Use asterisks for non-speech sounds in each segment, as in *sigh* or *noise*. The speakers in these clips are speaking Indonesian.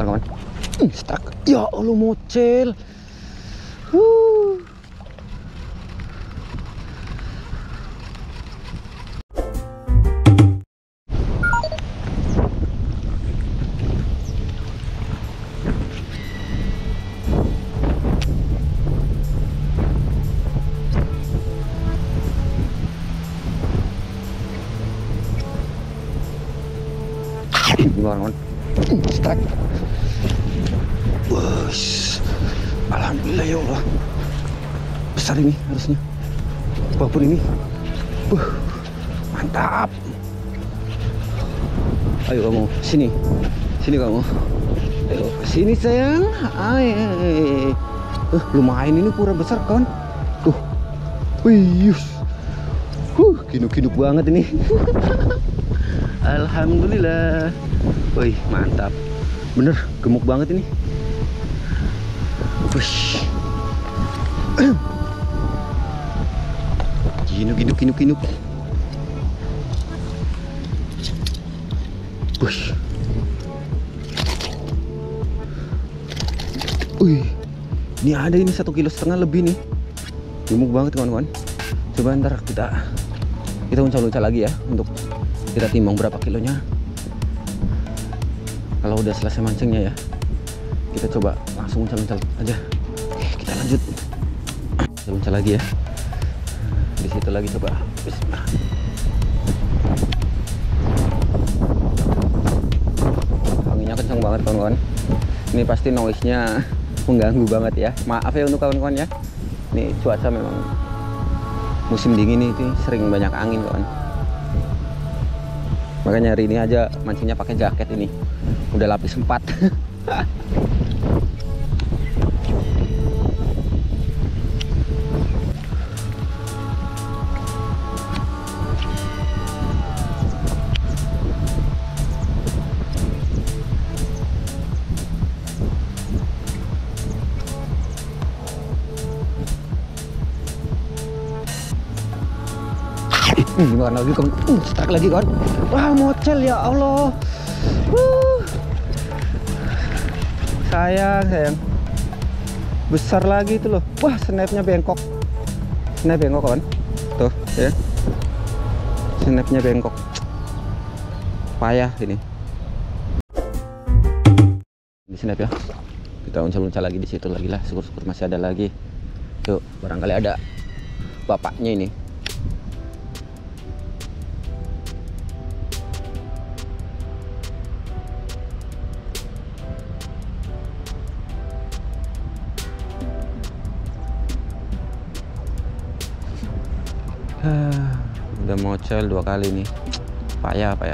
Gimana kawan? Hmm, Stuck. Ya Allah mocel. Gimana Stuck. Allah. Besar ini harusnya. Apa pun ini. Uh, mantap. Ayo kamu, sini. Sini kamu. Ayo, sini sayang. Ayo. Uh, lumayan ini kurang besar kan? Tuh. Wih. Huh, kinuk-kinuk banget ini. *laughs* Alhamdulillah. Wih, mantap. Bener, gemuk banget ini. Wush. Kinuk, kinuk, kinuk, kinuk. Wush. Wih, ini ada ini satu kilo setengah lebih nih. Gemuk banget kawan-kawan. Coba ntar kita kita uncal-uncal lagi ya untuk kita timbang berapa kilonya kalau udah selesai mancingnya ya kita coba langsung uncal-uncal aja Oke, kita lanjut uncal lagi ya. Di situ lagi coba. Bismillah. anginnya kencang banget kawan-kawan. Ini pasti noise nya mengganggu banget ya. Maaf ya untuk kawan-kawan ya. Ini cuaca memang musim dingin ini sering banyak angin kawan. Makanya hari ini aja mancingnya pakai jaket ini. Udah lapis 4 *laughs* Gimana lagi kawan? Uh, stuck lagi kawan. Wah, mocel ya Allah. Uh. Sayang, sayang. Besar lagi itu loh. Wah, snapnya bengkok. Snap bengkok kawan. Tuh, ya. Snapnya bengkok. Payah ini. Di snap ya. Kita uncal-uncal lagi di situ lagi lah. Syukur-syukur masih ada lagi. Yuk, barangkali ada bapaknya ini. Ah, *sighs* udah mocel dua kali nih. Payah apa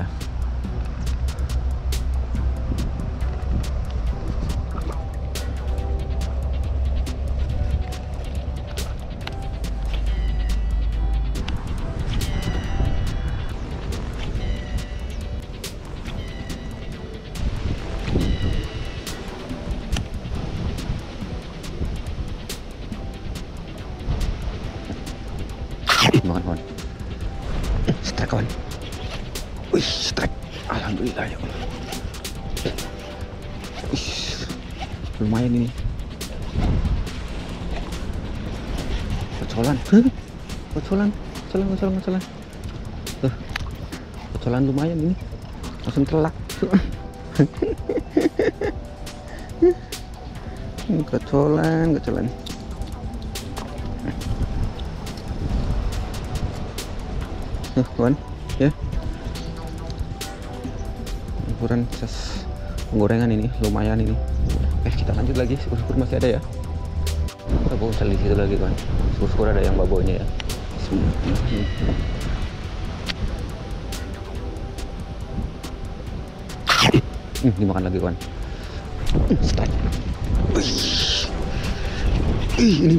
kocolan kocolan kocolan kocolan kocolan tuh. Kocolan lumayan ini. Langsung telak. *laughs* Kocolan kocolan Tuh, kawan, ya. Ukuran ses penggorengan ini lumayan ini. Eh, kita lanjut lagi. Syukur-syukur masih ada ya. Kita bawa di situ lagi kan. Syukur-syukur ada yang babonya ya. Hmm, dimakan lagi kawan. Hmm. Wih. Ih, ini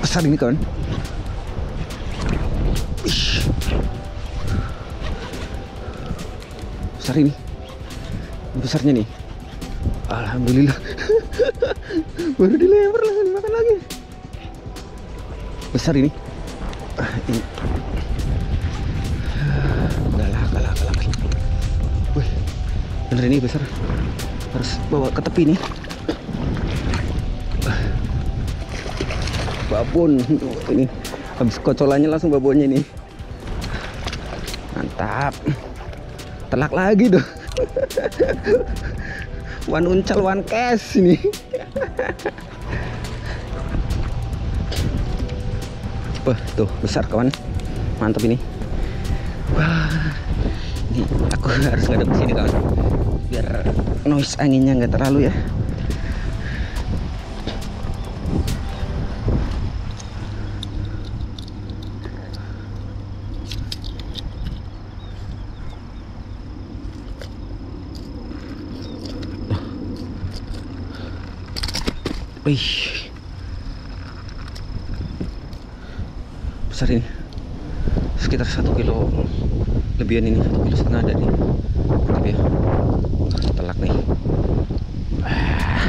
besar ini kawan. Besar. Ini Besarnya nih. Alhamdulillah. *laughs* *laughs* Baru dilempar langsung dimakan lagi. Besar ini. Ah, ini. Kalah, kalah, kalah. Wih, bener ini besar. Harus bawa ke tepi nih. babon Tuh, ini habis kocolannya langsung babonnya ini mantap telak lagi tuh *laughs* one uncal one cash ini. *laughs* Wah, tuh besar kawan. Mantap ini. Wah ini aku harus ngadep sini kawan. Biar noise anginnya nggak terlalu ya Wih. Besar ini. Sekitar satu kilo lebihan ini, satu kilo setengah ada nih. Mantap ya. Telak nih. Ah,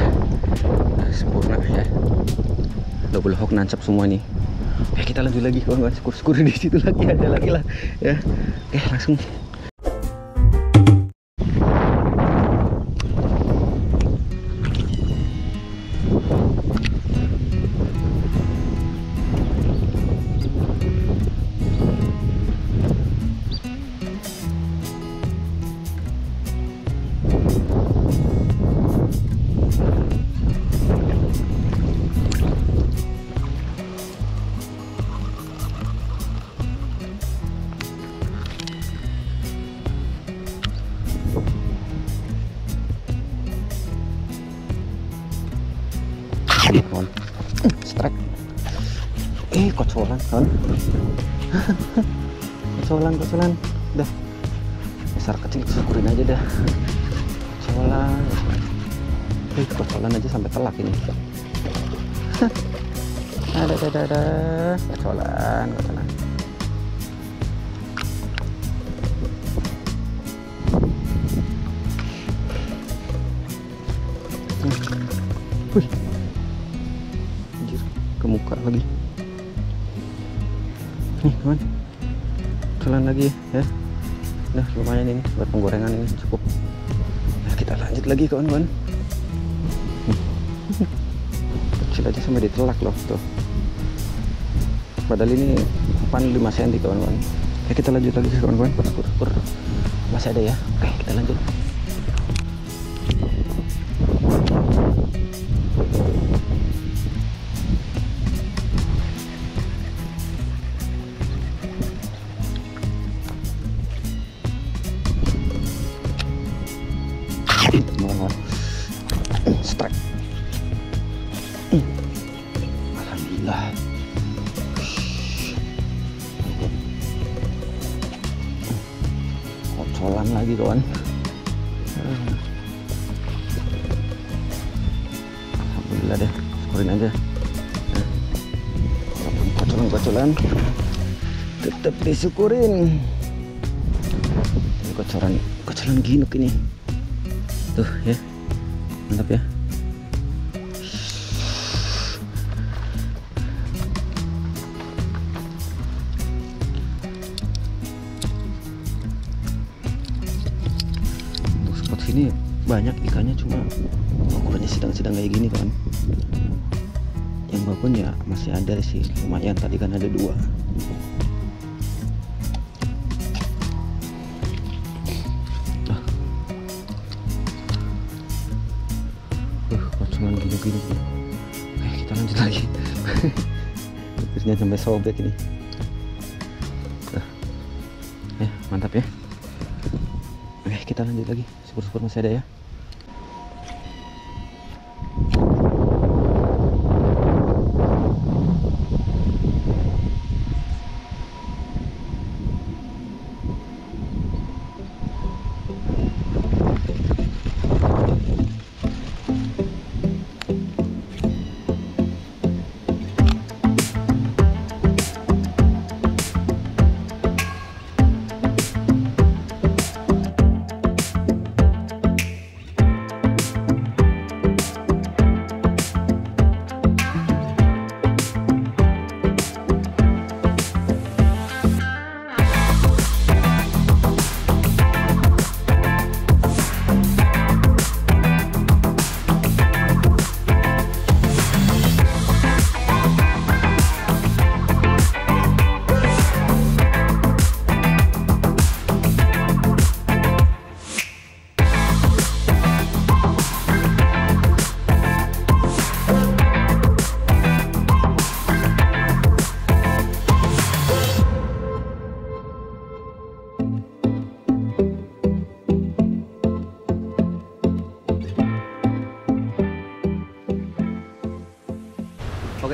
sempurna ya. Double hook nancap semua nih. Ya kita lanjut lagi kawan-kawan. Syukur-syukur di situ lagi ada lagi lah ya. Oke, langsung kocolan kawan kocolan kocolan dah. Besar kecil syukurin aja dah. Kocolan eh kocolan aja sampai telak ini. *laughs* Ada ada ada. Ada kocolan kocolan Wih, anjir ke muka lagi nih kawan jalan lagi ya udah lumayan ini buat penggorengan ini cukup. Nah, kita lanjut lagi kawan-kawan. Hmm. kecil aja sampai ditelak loh tuh. Padahal ini umpan 5 cm kawan-kawan. Ya kita lanjut lagi kawan-kawan. Masih ada ya? Oke kita lanjut alhamdulillah deh skorin aja. Nah, walaupun kocolan-kocolan tetap disyukurin. Ini kocoran kocoran ginuk ini. Tuh ya. Mantap ya. Tuh, spot sini ya? Banyak ikannya cuma ukurannya sedang-sedang kayak gini kan yang babon ya masih ada sih lumayan. Tadi kan ada dua. Ah. uh gini-gini oke kita lanjut lagi. *laughs* Terusnya sampai sobek ini. Nah. eh mantap ya. Oke kita lanjut lagi syukur-syukur masih ada ya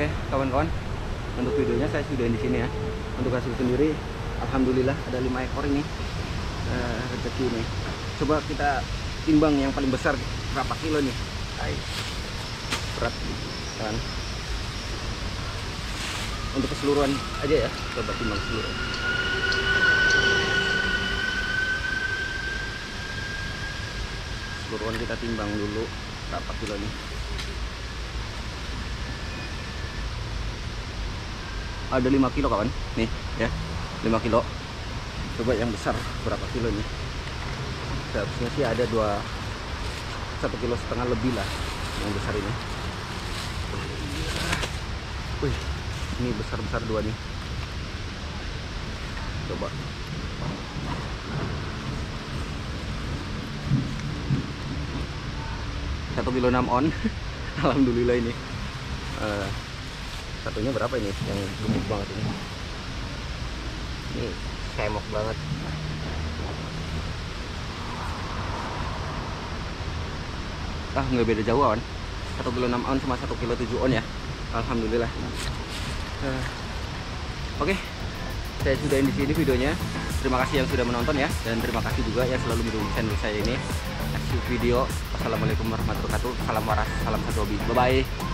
Oke, kawan-kawan. Untuk videonya saya sudah di sini ya. Untuk hasil sendiri, alhamdulillah ada lima ekor ini uh, rezeki ini. Coba kita timbang yang paling besar berapa kilo nih? Ay, berat kan? Untuk keseluruhan aja ya, coba timbang seluruh. Keseluruhan kita timbang dulu berapa kilo nih? Ada 5 kilo kawan. Nih ya. 5 kilo. Coba yang besar berapa kilo nih seharusnya sih ada dua satu kilo setengah lebih lah yang besar ini. Wih ini besar-besar dua nih. Coba. Satu kilo enam on. *laughs* Alhamdulillah ini. Uh, satunya berapa ini yang gemuk banget ini? Ini semok banget. Ah nggak beda jauh kan satu kilo 6 on sama satu kilo 7 on ya. Alhamdulillah. Uh, oke. Okay. saya sudah di sini videonya. Terima kasih yang sudah menonton ya. Dan terima kasih juga yang selalu mendukung channel saya ini. Video. Assalamualaikum warahmatullahi wabarakatuh. Salam waras salam satu hobi bye bye